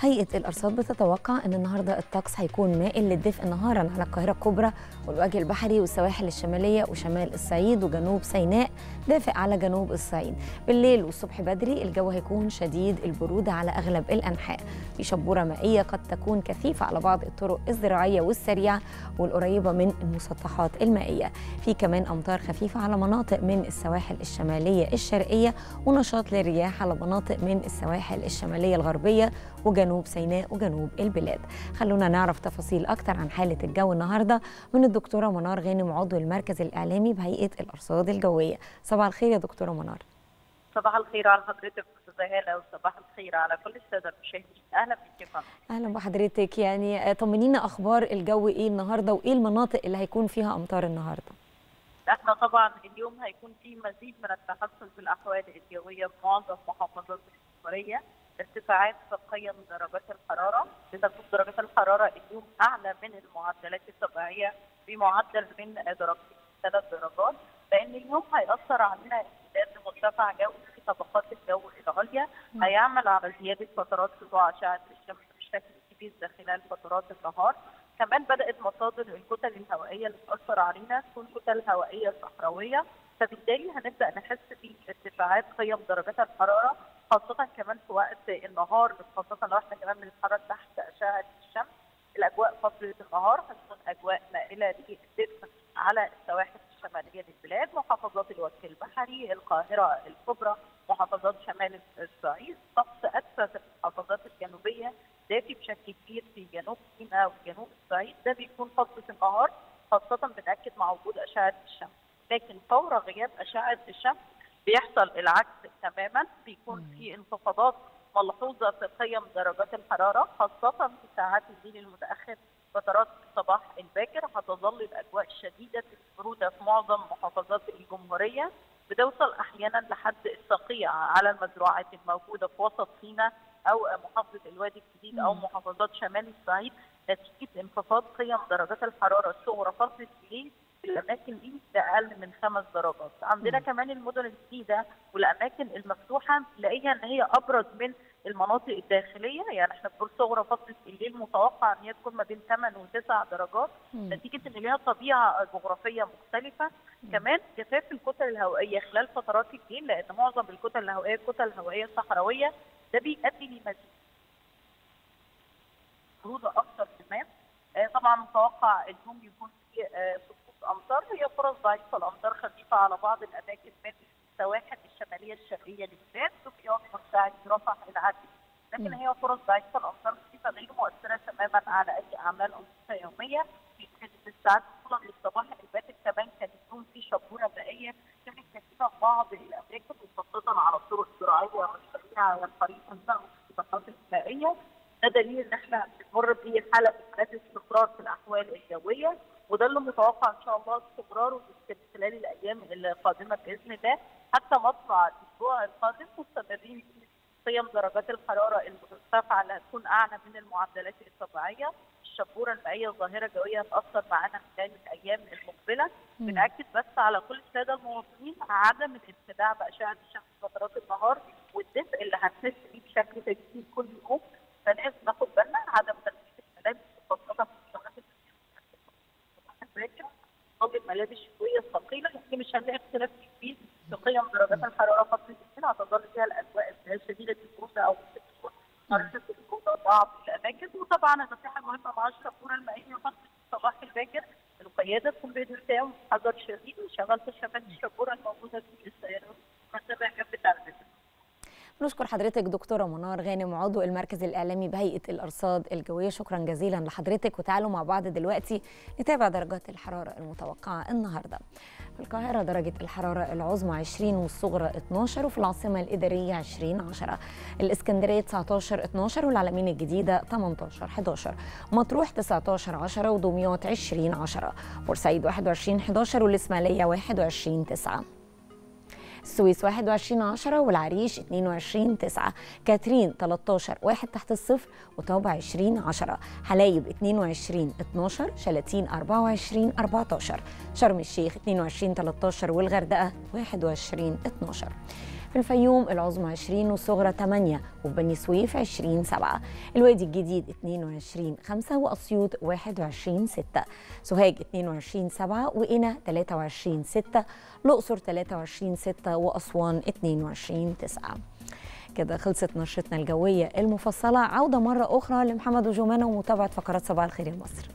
هيئة الأرصاد بتتوقع أن النهاردة الطقس هيكون مائل للدفء نهارا على القاهرة الكبرى والوجه البحري والسواحل الشمالية وشمال الصعيد وجنوب سيناء دافئ على جنوب الصعيد. بالليل والصبح بدري الجو هيكون شديد البرودة على أغلب الأنحاء. في شبورة مائية قد تكون كثيفة على بعض الطرق الزراعية والسريعة والقريبة من المسطحات المائية. في كمان أمطار خفيفة على مناطق من السواحل الشمالية الشرقية ونشاط للرياح على مناطق من السواحل الشمالية الغربية وجنوب سيناء وجنوب البلاد. خلونا نعرف تفاصيل أكتر عن حالة الجو النهاردة من الدكتورة منار غانم عضو المركز الإعلامي بهيئة الأرصاد الجوية. صباح الخير يا دكتورة منار. صباح الخير على حضرتك هالة وصباح الخير على كل السادة المشاهدين. أهلا بك يا أهلا بحضرتك. يعني طمنينا أخبار الجو إيه النهاردة وإيه المناطق اللي هيكون فيها أمطار النهاردة؟ إحنا طبعا اليوم هيكون في مزيد من التحسن في الأحوال الجوية في معظم محافظات الجمهوريه ارتفاعات في قيم درجات الحرارة. لتكون درجات الحرارة اليوم أعلى من المعدلات الطبيعية بمعدل من درجتين ثلاث درجات لأن اليوم هيأثر علينا امتداد مرتفع جوي في طبقات الجو العليا. هيعمل على زيادة فترات سطوع اشعه الشمس بشكل كبير ده خلال فترات النهار. كمان بدأت مصادر الكتل الهوائية اللي تاثر علينا تكون كتل هوائية صحراوية فبالتالي هنبدأ نحس بارتفاعات قيم درجات الحرارة خاصة كمان في وقت النهار خاصة لو إحنا كمان بنتحرك تحت أشعة الشمس الأجواء فترة النهار هتكون أجواء مائلة للدفء على السواحل الشمالية للبلاد محافظات الوجه البحري القاهرة الكبرى محافظات شمال الصعيد طقس أسفل في المحافظات الجنوبية. دافي بشكل كبير في جنوب سيناء وجنوب الصعيد. ده بيكون فترة النهار خاصة بنأكد مع وجود أشعة الشمس. لكن فور غياب أشعة الشمس بيحصل العكس تماما. بيكون في انخفاضات ملحوظة في قيم درجات الحرارة خاصة في ساعات الليل المتأخر فترات الصباح الباكر. هتظل الأجواء الشديده البرودة في معظم محافظات الجمهورية. بتوصل أحيانا لحد الصقيع على المزروعات الموجودة في وسط سيناء أو محافظة الوادي الجديد أو محافظات شمال الصعيد. نتيجة انخفاض قيم درجات الحرارة الصغرى فتره الليل الأماكن دي بأقل من خمس درجات. عندنا كمان المدن الجديده والأماكن المفتوحة نلاقيها إن هي ابرد من المناطق الداخلية. يعني إحنا في صغرى فتره الليل متوقع إن هي تكون ما بين 8 و9 درجات. مم. نتيجة إن ليها طبيعة جغرافية مختلفة. كمان جفاف الكتل الهوائية خلال فترات الليل لأن معظم الكتل الهوائية كتل هوائيه صحراويه ده بيؤدي لمزيد بروده أكثر كمان. آه، طبعا متوقع اليوم يكون في سقوط امطار هي فرص ضعيفه الأمطار خفيفة على بعض الأماكن من السواحل الشمالية الشرقية للبلاد سقيا مرتعد رفح العدل لكن هي فرص ضعيفه الأمطار خفيفة غير مؤثرة تماما على أي أعمال أنشطة يومية. في الساعات الاولى من الصباح الباكر كمان كان يكون في شبوره مائية كانت كثيفه في بعض الأماكن وخاصه على الطرق الزراعية والسريعه والطريق المسطحات المائية. ده دليل إن إحنا بنمر بحاله استقرار في الأحوال الجويه وده اللي متوقع إن شاء الله استمراره خلال الأيام القادمة بإذن الله. حتى مطلع الأسبوع القادم مستمرين قيم درجات الحرارة المرتفعة اللي هتكون أعلى من المعدلات الطبيعية. الشبورة المائيه ظاهره جويه هتأثر معانا خلال الأيام المقبلة. بنأكد بس على كل السادة المواطنين عدم الابتداع باشعه الشمس فترات النهار والدفء اللي هنحس بيه بشكل تدريجي كل يوم. فلازم ناخد بالنا عدم تلبيس الملابس خاصه في الشمس الباكر طالب ملابس شتويه ثقيلة لأن مش هنلاقي اختلاف كبير في قيم درجات الحرارة فتره الليل هتظل فيها الأجواء شديدة البروده أو درجه البروده بعض الأماكن. وطبعا النصيحه المهمة مع الشبوره المائيه فتره الصباح الباكر القيادة تكون بهدوء وحذر شديد وشغل شبكه الشبوره الموجودة في ونتابع كافه تعليماتها نشكر حضرتك دكتورة منار غانم عضو المركز الإعلامي بهيئة الأرصاد الجوية. شكرا جزيلا لحضرتك وتعالوا مع بعض دلوقتي نتابع درجات الحرارة المتوقعة النهاردة. في القاهرة درجة الحرارة العظمى 20 والصغرى 12 وفي العاصمة الإدارية 20 10 الإسكندرية 19 12 والعلمين الجديدة 18 11 مطروح 19 10 ودمياط 20 10 بورسعيد 21 11 والإسماعيلية 21 9 السويس 21 10 والعريش 22 9 كاترين 13 1 تحت الصفر وطابا 20 10 حلايب 22 12 شلاتين 24 14 شرم الشيخ 22 13 والغردقة 21 12 في الفيوم العظمى 20 والصغرى 8 وفي بني سويف 20 7 الوادي الجديد 22 5 وأسيوط 21 6 سوهاج 22 7 وقنا 23 6 الأقصر 23 6 وأسوان 22 9 كده خلصت نشرتنا الجوية المفصلة. عودة مرة أخرى لمحمد وجمانة ومتابعة فقرات صباح الخير يا مصر.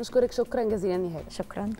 نشكرك. شكرا جزيلا نهايه شكرا.